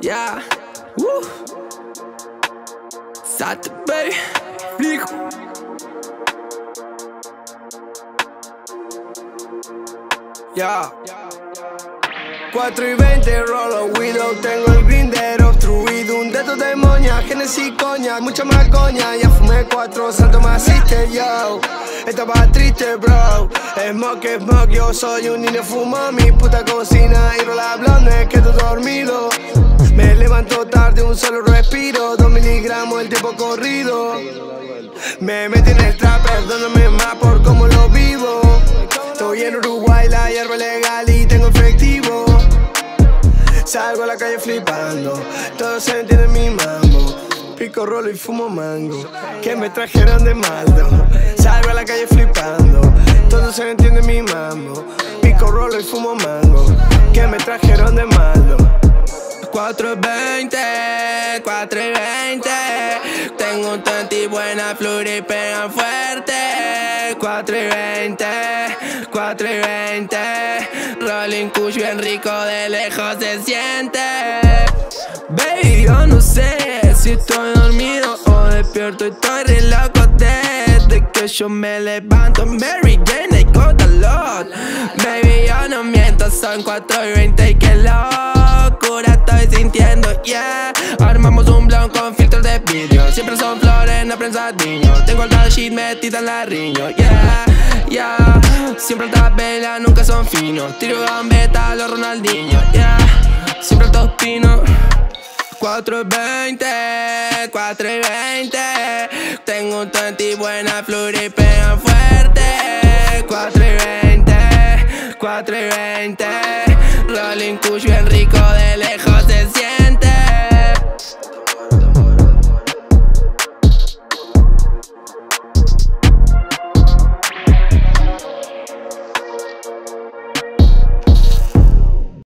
Yeah, woo. Sate, baby, fijo. Yeah. 4 y 20, Rollo Widow, más Ya fumé cuatro, santo más asiste, yo. Estaba triste, bro. Smoke, smoke, yo soy un niño fumo Mi puta cocina y rola blonde, quedo dormido. Me levanto tarde, un solo respiro Dos miligramos, el tiempo corrido. Me metí en el trap, perdóname más por cómo lo vivo. Estoy en Uruguay, la hierba legal y tengo efectivo. Salgo a la calle flipando, todo se entiende mi mambo. Pico rolo y fumo mango, que me trajeron de maldo. Salgo a la calle flipando, todo se entiende mi mambo. Pico rolo y fumo mango, que me trajeron de maldo. 420, 420 Tengo un tonti buena flor y pega fuerte. 420, 420 Rolling Kush bien rico de lejos se siente. Baby, yo no sé estoy dormido o despierto Estoy re loco desde que yo me levanto. Mary Jane, I got a lot. Baby, yo no miento, son 4 y 20 y que locura estoy sintiendo, yeah. Armamos un blanco con filtros de vídeo Siempre son flores, no prensadillo Tengo el shit metida en la riño, yeah, yeah. Siempre alta vela, nunca son finos. Tiro gambeta, los Ronaldinho, yeah. Siempre altos pinos 420, 420 Tengo un 20 buena flor y pega fuerte. 420, 420 Rolling Kush bien rico de lejos siente